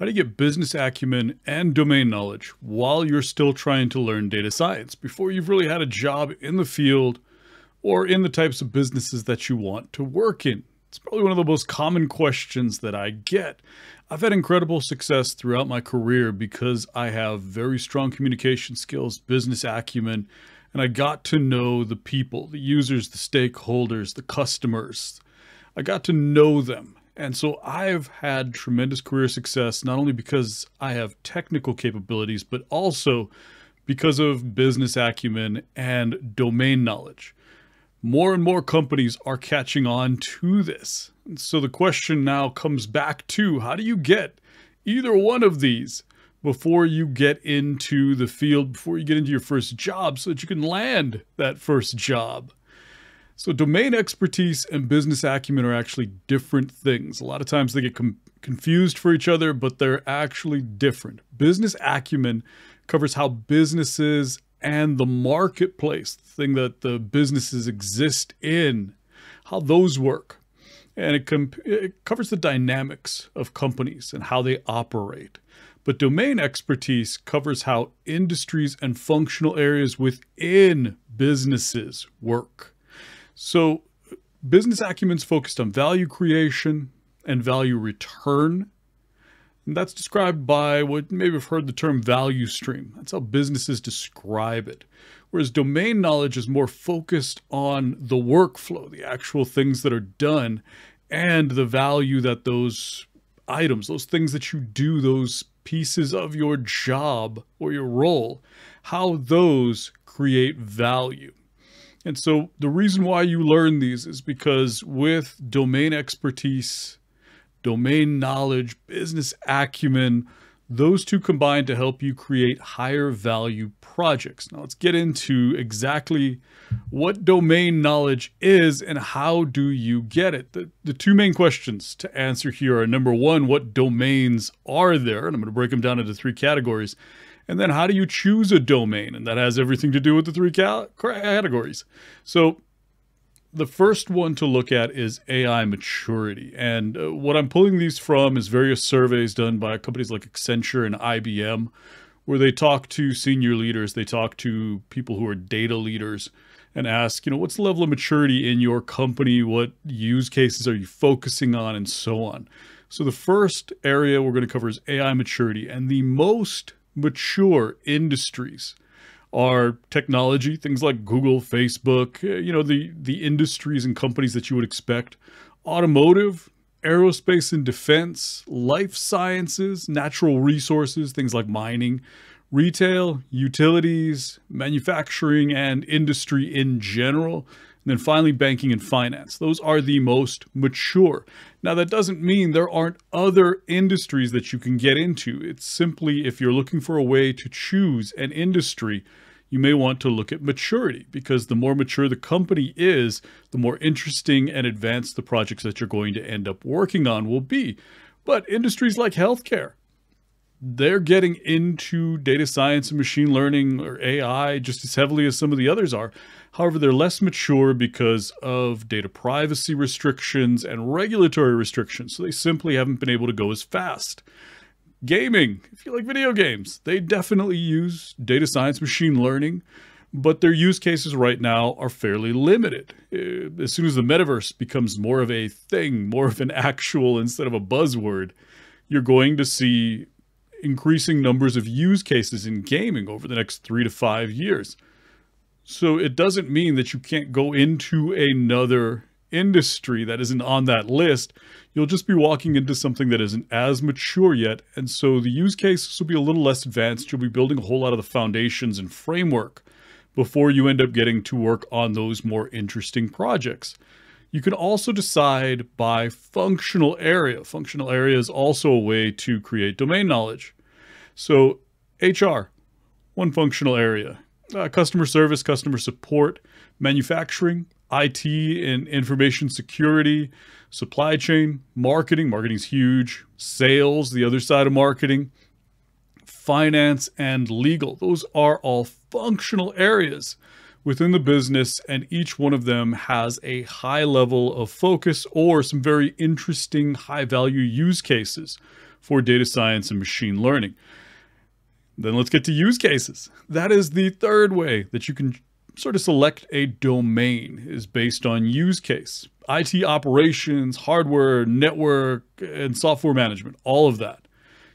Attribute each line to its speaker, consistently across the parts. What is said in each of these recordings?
Speaker 1: How do you get business acumen and domain knowledge while you're still trying to learn data science before you've really had a job in the field or in the types of businesses that you want to work in? It's probably one of the most common questions that I get. I've had incredible success throughout my career because I have very strong communication skills, business acumen, and I got to know the people, the users, the stakeholders, the customers. I got to know them and so I've had tremendous career success, not only because I have technical capabilities, but also because of business acumen and domain knowledge. More and more companies are catching on to this. And so the question now comes back to how do you get either one of these before you get into the field, before you get into your first job, so that you can land that first job? So domain expertise and business acumen are actually different things. A lot of times they get confused for each other, but they're actually different. Business acumen covers how businesses and the marketplace, the thing that the businesses exist in, how those work. And it, it covers the dynamics of companies and how they operate. But domain expertise covers how industries and functional areas within businesses work. So business acumen's focused on value creation and value return. And that's described by what maybe have heard the term value stream. That's how businesses describe it. Whereas domain knowledge is more focused on the workflow, the actual things that are done, and the value that those items, those things that you do, those pieces of your job or your role, how those create value. And so the reason why you learn these is because with domain expertise, domain knowledge, business acumen, those two combine to help you create higher value projects. Now let's get into exactly what domain knowledge is and how do you get it. The, the two main questions to answer here are number one, what domains are there? And I'm going to break them down into three categories. And then how do you choose a domain? And that has everything to do with the three categories. So the first one to look at is AI maturity. And uh, what I'm pulling these from is various surveys done by companies like Accenture and IBM, where they talk to senior leaders, they talk to people who are data leaders and ask, you know, what's the level of maturity in your company? What use cases are you focusing on? And so on. So the first area we're going to cover is AI maturity. And the most mature industries are technology, things like Google, Facebook, uh, you know, the, the industries and companies that you would expect, automotive, aerospace and defense, life sciences, natural resources, things like mining, retail, utilities, manufacturing, and industry in general. And then finally, banking and finance. Those are the most mature. Now, that doesn't mean there aren't other industries that you can get into. It's simply if you're looking for a way to choose an industry, you may want to look at maturity because the more mature the company is, the more interesting and advanced the projects that you're going to end up working on will be. But industries like healthcare, they're getting into data science and machine learning or AI just as heavily as some of the others are. However, they're less mature because of data privacy restrictions and regulatory restrictions, so they simply haven't been able to go as fast. Gaming, if you like video games, they definitely use data science, machine learning, but their use cases right now are fairly limited. Uh, as soon as the metaverse becomes more of a thing, more of an actual instead of a buzzword, you're going to see increasing numbers of use cases in gaming over the next three to five years. So it doesn't mean that you can't go into another industry that isn't on that list. You'll just be walking into something that isn't as mature yet. And so the use cases will be a little less advanced. You'll be building a whole lot of the foundations and framework before you end up getting to work on those more interesting projects. You can also decide by functional area. Functional area is also a way to create domain knowledge. So HR, one functional area. Uh, customer service, customer support, manufacturing, IT and information security, supply chain, marketing, marketing is huge, sales, the other side of marketing, finance, and legal. Those are all functional areas within the business, and each one of them has a high level of focus or some very interesting high value use cases for data science and machine learning. Then let's get to use cases. That is the third way that you can sort of select a domain is based on use case. IT operations, hardware, network, and software management, all of that.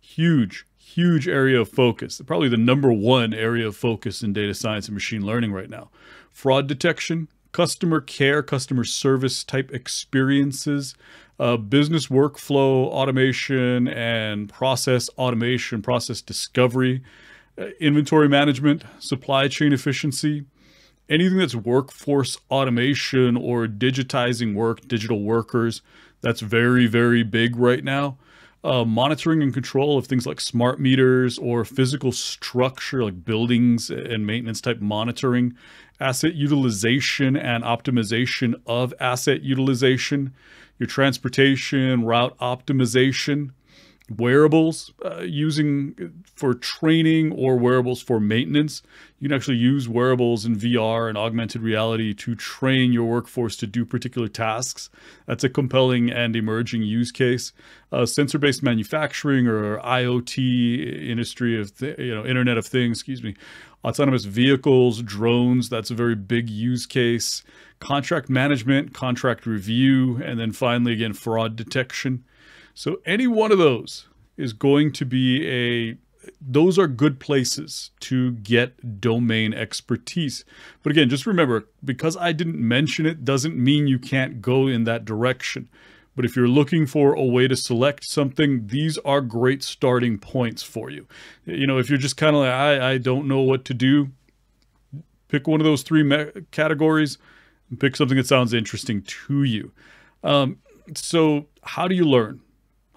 Speaker 1: Huge, huge area of focus. Probably the number one area of focus in data science and machine learning right now. Fraud detection, customer care, customer service type experiences, uh, business workflow automation and process automation, process discovery, uh, inventory management, supply chain efficiency, anything that's workforce automation or digitizing work, digital workers, that's very, very big right now. Uh, monitoring and control of things like smart meters or physical structure like buildings and maintenance type monitoring, asset utilization and optimization of asset utilization, your transportation, route optimization, wearables uh, using for training or wearables for maintenance. You can actually use wearables in VR and augmented reality to train your workforce to do particular tasks. That's a compelling and emerging use case. Uh, sensor-based manufacturing or IoT industry of you know Internet of Things, excuse me, autonomous vehicles, drones. That's a very big use case. Contract management, contract review, and then finally again fraud detection. So any one of those is going to be a those are good places to get domain expertise. But again, just remember, because I didn't mention it doesn't mean you can't go in that direction. But if you're looking for a way to select something, these are great starting points for you. You know, if you're just kind of like, I, I don't know what to do, pick one of those three categories and pick something that sounds interesting to you. Um, so how do you learn?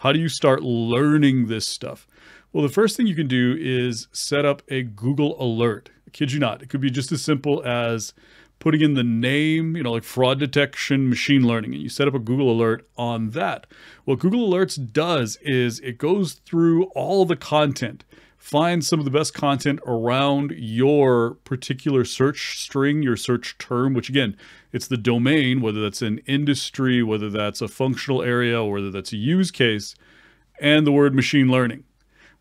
Speaker 1: How do you start learning this stuff? Well, the first thing you can do is set up a Google alert. I kid you not. It could be just as simple as putting in the name, you know, like fraud detection, machine learning, and you set up a Google alert on that. What Google Alerts does is it goes through all the content, finds some of the best content around your particular search string, your search term, which again, it's the domain, whether that's an industry, whether that's a functional area, or whether that's a use case, and the word machine learning.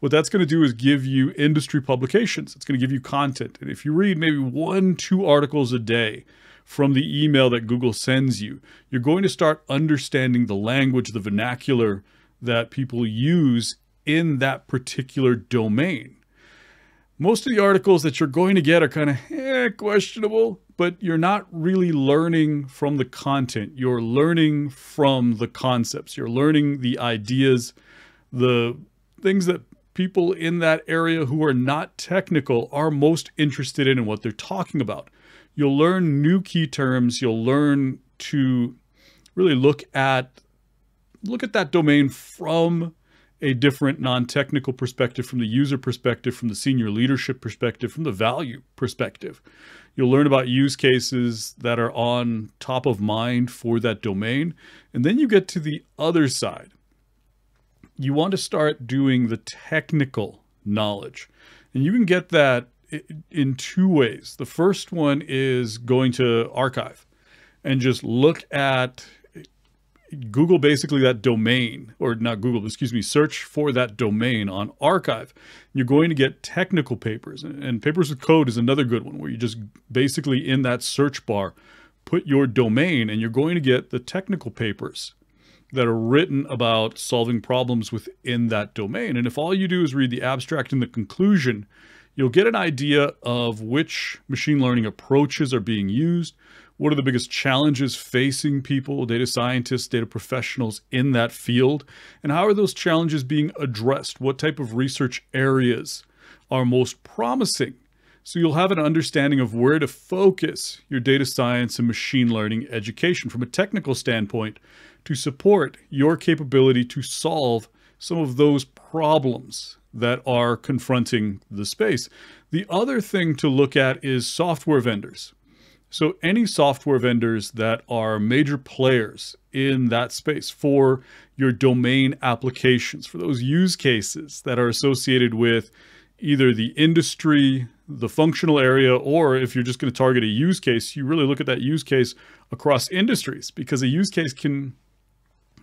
Speaker 1: What that's going to do is give you industry publications. It's going to give you content. And if you read maybe one, two articles a day from the email that Google sends you, you're going to start understanding the language, the vernacular that people use in that particular domain. Most of the articles that you're going to get are kind of eh, questionable, but you're not really learning from the content. You're learning from the concepts. You're learning the ideas, the things that people in that area who are not technical are most interested in and what they're talking about. You'll learn new key terms. You'll learn to really look at look at that domain from a different non-technical perspective, from the user perspective, from the senior leadership perspective, from the value perspective. You'll learn about use cases that are on top of mind for that domain. And then you get to the other side. You want to start doing the technical knowledge. And you can get that in two ways. The first one is going to arXiv and just look at Google basically that domain, or not Google, excuse me, search for that domain on arXiv. You're going to get technical papers, and papers with code is another good one where you just basically in that search bar put your domain, and you're going to get the technical papers that are written about solving problems within that domain. And if all you do is read the abstract and the conclusion, you'll get an idea of which machine learning approaches are being used, what are the biggest challenges facing people, data scientists, data professionals in that field? And how are those challenges being addressed? What type of research areas are most promising? So you'll have an understanding of where to focus your data science and machine learning education from a technical standpoint to support your capability to solve some of those problems that are confronting the space. The other thing to look at is software vendors. So any software vendors that are major players in that space for your domain applications, for those use cases that are associated with either the industry, the functional area, or if you're just going to target a use case, you really look at that use case across industries because a use case can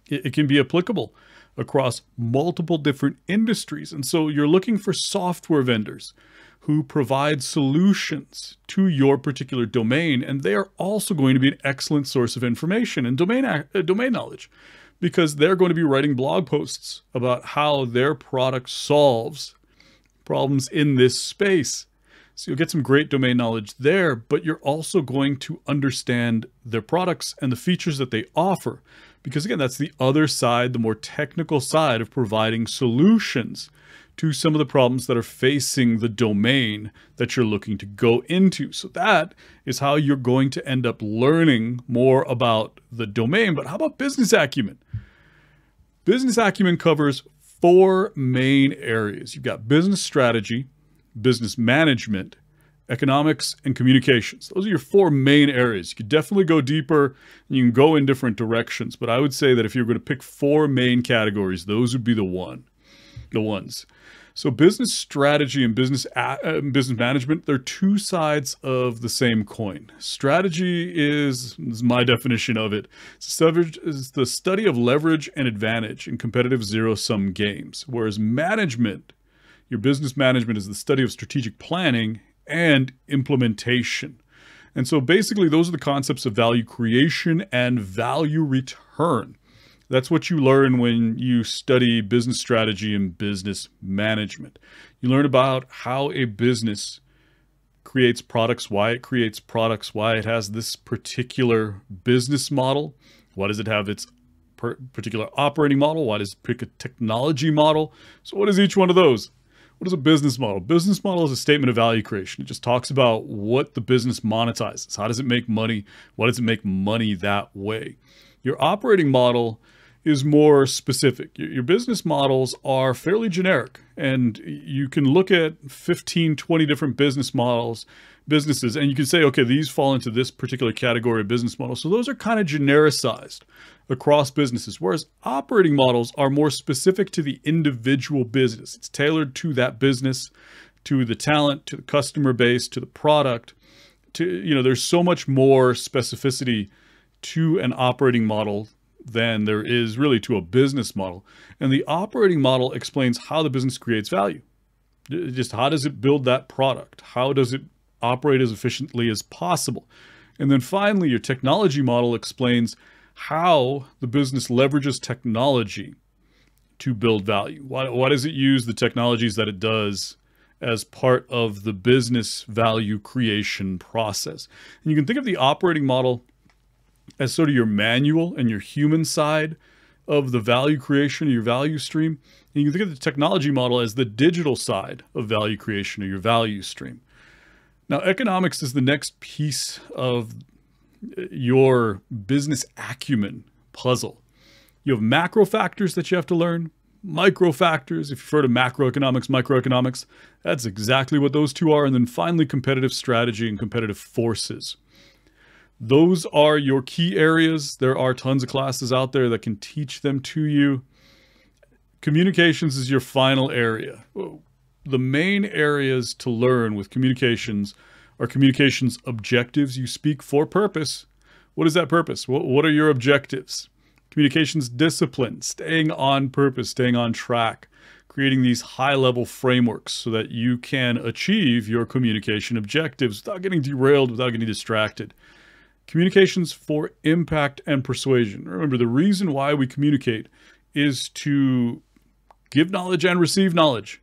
Speaker 1: it, can be applicable across multiple different industries. And so you're looking for software vendors who provide solutions to your particular domain. And they are also going to be an excellent source of information and domain, uh, domain knowledge because they're going to be writing blog posts about how their product solves problems in this space. So you'll get some great domain knowledge there, but you're also going to understand their products and the features that they offer. Because again, that's the other side, the more technical side of providing solutions to some of the problems that are facing the domain that you're looking to go into. So that is how you're going to end up learning more about the domain. But how about business acumen? Business acumen covers four main areas. You've got business strategy, business management, economics, and communications. Those are your four main areas. You could definitely go deeper and you can go in different directions, but I would say that if you're going to pick four main categories, those would be the one, the ones. So business strategy and business uh, business management, they're two sides of the same coin. Strategy is, is my definition of it. The study of leverage and advantage in competitive zero-sum games, whereas management, your business management is the study of strategic planning and implementation. And so basically those are the concepts of value creation and value return. That's what you learn when you study business strategy and business management. You learn about how a business creates products, why it creates products, why it has this particular business model. Why does it have its particular operating model? Why does it pick a technology model? So what is each one of those? What is a business model? Business model is a statement of value creation. It just talks about what the business monetizes. How does it make money? Why does it make money that way? Your operating model is more specific. Your business models are fairly generic and you can look at 15, 20 different business models, businesses, and you can say, okay, these fall into this particular category of business model. So those are kind of genericized across businesses, whereas operating models are more specific to the individual business. It's tailored to that business, to the talent, to the customer base, to the product. To, you know, there's so much more specificity to an operating model than there is really to a business model. And the operating model explains how the business creates value. Just how does it build that product? How does it operate as efficiently as possible? And then finally, your technology model explains how the business leverages technology to build value. Why, why does it use the technologies that it does as part of the business value creation process? And you can think of the operating model as sort of your manual and your human side of the value creation of your value stream. And you can think of the technology model as the digital side of value creation of your value stream. Now, economics is the next piece of uh, your business acumen puzzle. You have macro factors that you have to learn, micro factors. If you've heard of macroeconomics, microeconomics, that's exactly what those two are. And then finally, competitive strategy and competitive forces. Those are your key areas. There are tons of classes out there that can teach them to you. Communications is your final area. The main areas to learn with communications are communications objectives. You speak for purpose. What is that purpose? What are your objectives? Communications discipline, staying on purpose, staying on track, creating these high level frameworks so that you can achieve your communication objectives without getting derailed, without getting distracted. Communications for impact and persuasion. Remember, the reason why we communicate is to give knowledge and receive knowledge.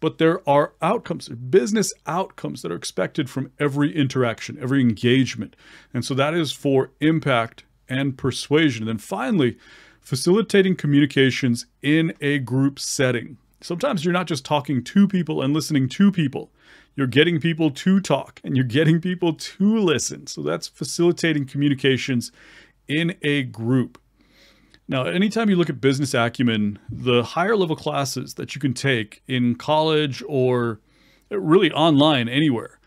Speaker 1: But there are outcomes, business outcomes that are expected from every interaction, every engagement. And so that is for impact and persuasion. And then finally, facilitating communications in a group setting. Sometimes you're not just talking to people and listening to people. You're getting people to talk and you're getting people to listen. So that's facilitating communications in a group. Now, anytime you look at business acumen, the higher level classes that you can take in college or really online anywhere,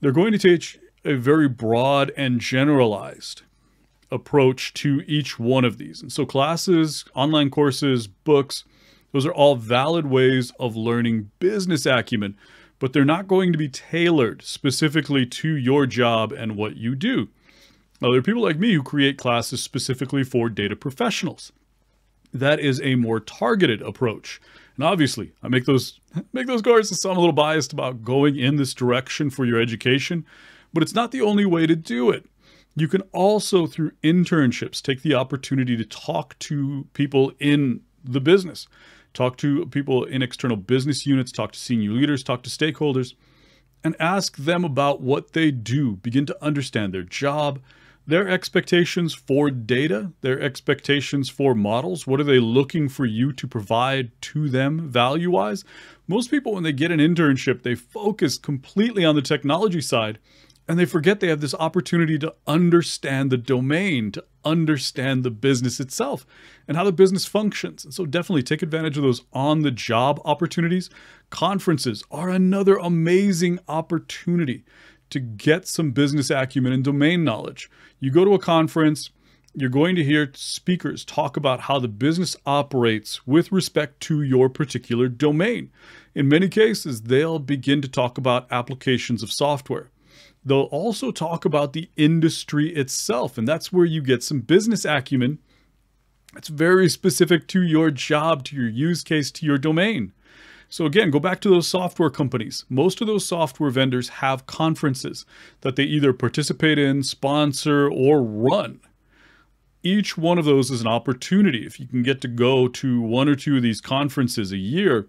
Speaker 1: they're going to teach a very broad and generalized approach to each one of these. And so classes, online courses, books, those are all valid ways of learning business acumen but they're not going to be tailored specifically to your job and what you do. Now, there are people like me who create classes specifically for data professionals. That is a more targeted approach. And obviously, I make those make those courses sound a little biased about going in this direction for your education, but it's not the only way to do it. You can also, through internships, take the opportunity to talk to people in the business, talk to people in external business units, talk to senior leaders, talk to stakeholders, and ask them about what they do. Begin to understand their job, their expectations for data, their expectations for models. What are they looking for you to provide to them value wise? Most people, when they get an internship, they focus completely on the technology side and they forget they have this opportunity to understand the domain, to understand the business itself and how the business functions. And so definitely take advantage of those on the job opportunities. Conferences are another amazing opportunity to get some business acumen and domain knowledge. You go to a conference, you're going to hear speakers talk about how the business operates with respect to your particular domain. In many cases, they'll begin to talk about applications of software. They'll also talk about the industry itself, and that's where you get some business acumen. It's very specific to your job, to your use case, to your domain. So again, go back to those software companies. Most of those software vendors have conferences that they either participate in, sponsor, or run. Each one of those is an opportunity. If you can get to go to one or two of these conferences a year,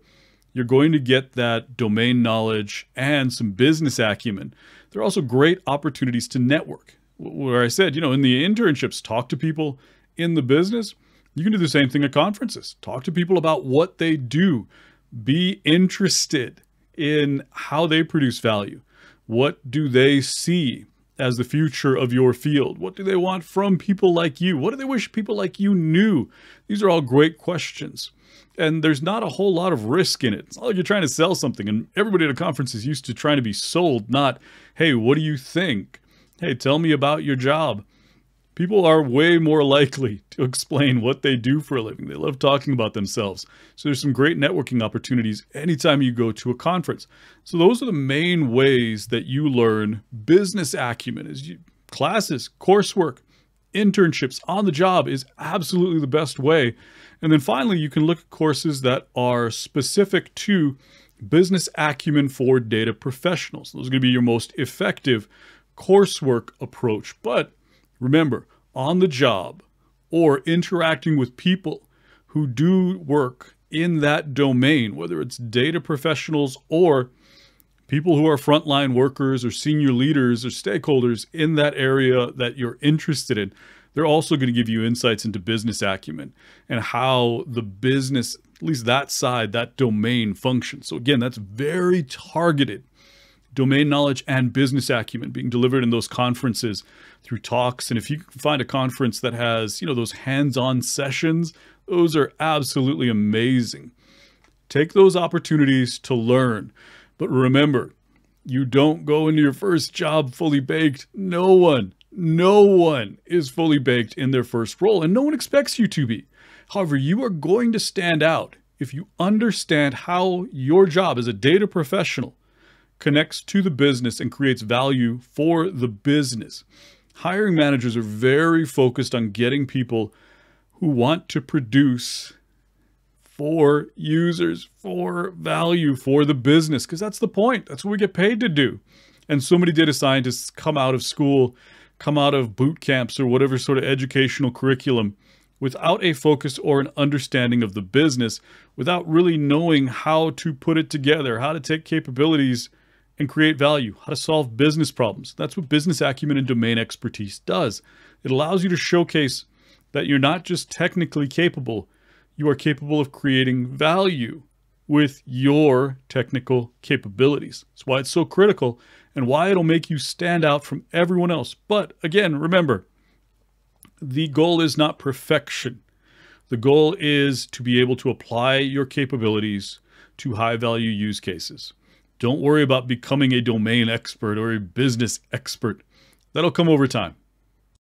Speaker 1: you're going to get that domain knowledge and some business acumen. There are also great opportunities to network. Where I said, you know, in the internships, talk to people in the business. You can do the same thing at conferences. Talk to people about what they do be interested in how they produce value. What do they see as the future of your field? What do they want from people like you? What do they wish people like you knew? These are all great questions. And there's not a whole lot of risk in it. It's not like you're trying to sell something. And everybody at a conference is used to trying to be sold, not, hey, what do you think? Hey, tell me about your job people are way more likely to explain what they do for a living. They love talking about themselves. So there's some great networking opportunities anytime you go to a conference. So those are the main ways that you learn business acumen is you, classes, coursework, internships on the job is absolutely the best way. And then finally, you can look at courses that are specific to business acumen for data professionals. Those are going to be your most effective coursework approach. But Remember, on the job or interacting with people who do work in that domain, whether it's data professionals or people who are frontline workers or senior leaders or stakeholders in that area that you're interested in, they're also going to give you insights into business acumen and how the business, at least that side, that domain functions. So again, that's very targeted domain knowledge and business acumen being delivered in those conferences through talks. And if you can find a conference that has, you know, those hands-on sessions, those are absolutely amazing. Take those opportunities to learn. But remember, you don't go into your first job fully baked. No one, no one is fully baked in their first role, and no one expects you to be. However, you are going to stand out if you understand how your job as a data professional connects to the business and creates value for the business. Hiring managers are very focused on getting people who want to produce for users, for value, for the business, because that's the point. That's what we get paid to do. And so many data scientists come out of school, come out of boot camps or whatever sort of educational curriculum without a focus or an understanding of the business, without really knowing how to put it together, how to take capabilities and create value, how to solve business problems. That's what business acumen and domain expertise does. It allows you to showcase that you're not just technically capable, you are capable of creating value with your technical capabilities. That's why it's so critical and why it'll make you stand out from everyone else. But again, remember, the goal is not perfection. The goal is to be able to apply your capabilities to high value use cases. Don't worry about becoming a domain expert or a business expert. That'll come over time.